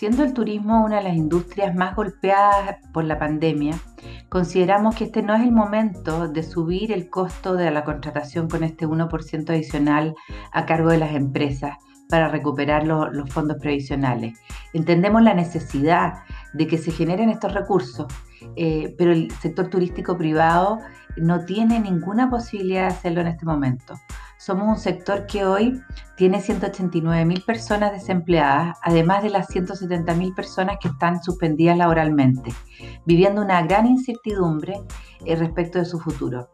Siendo el turismo una de las industrias más golpeadas por la pandemia, consideramos que este no es el momento de subir el costo de la contratación con este 1% adicional a cargo de las empresas para recuperar los fondos previsionales. Entendemos la necesidad de que se generen estos recursos, eh, pero el sector turístico privado no tiene ninguna posibilidad de hacerlo en este momento. Somos un sector que hoy tiene 189 mil personas desempleadas, además de las 170 mil personas que están suspendidas laboralmente, viviendo una gran incertidumbre eh, respecto de su futuro.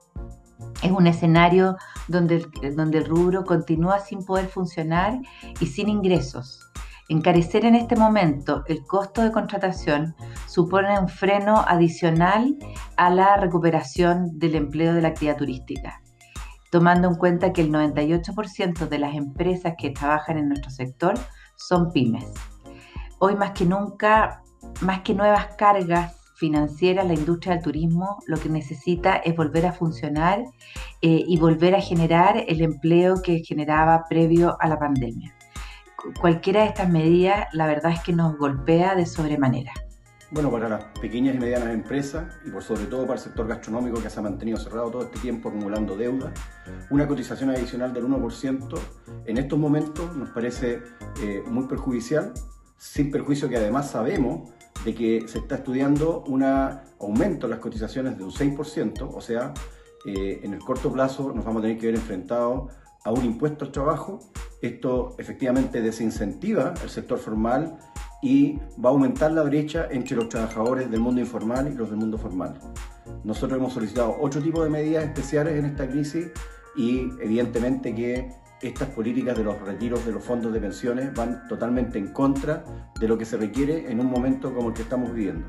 Es un escenario donde, donde el rubro continúa sin poder funcionar y sin ingresos. Encarecer en este momento el costo de contratación supone un freno adicional a la recuperación del empleo de la actividad turística, tomando en cuenta que el 98% de las empresas que trabajan en nuestro sector son pymes. Hoy más que nunca, más que nuevas cargas financiera, la industria del turismo lo que necesita es volver a funcionar eh, y volver a generar el empleo que generaba previo a la pandemia. Cualquiera de estas medidas, la verdad es que nos golpea de sobremanera. Bueno, para las pequeñas y medianas empresas y por sobre todo para el sector gastronómico que se ha mantenido cerrado todo este tiempo acumulando deuda, una cotización adicional del 1% en estos momentos nos parece eh, muy perjudicial, sin perjuicio que además sabemos de que se está estudiando un aumento en las cotizaciones de un 6%, o sea, eh, en el corto plazo nos vamos a tener que ver enfrentados a un impuesto al trabajo. Esto efectivamente desincentiva el sector formal y va a aumentar la brecha entre los trabajadores del mundo informal y los del mundo formal. Nosotros hemos solicitado ocho tipos de medidas especiales en esta crisis y evidentemente que estas políticas de los retiros de los fondos de pensiones van totalmente en contra de lo que se requiere en un momento como el que estamos viviendo.